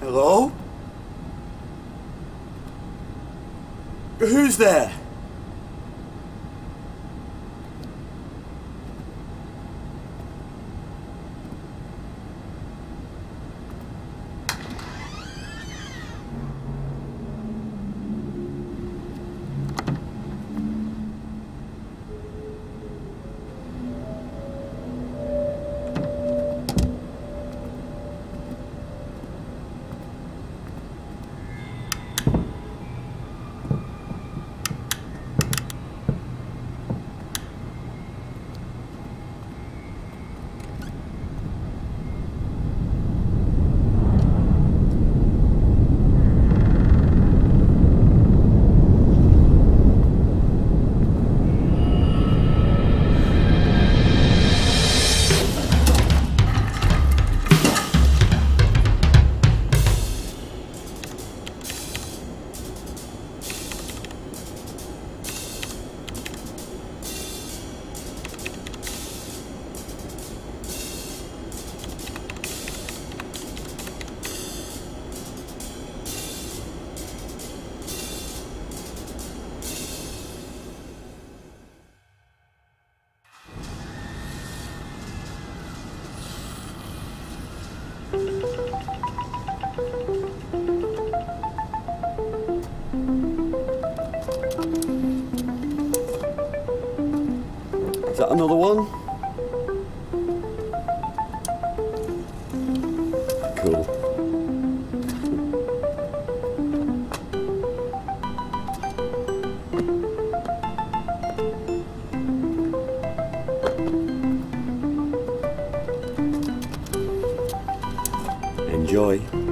Hello? Who's there? That another one? Cool. Enjoy.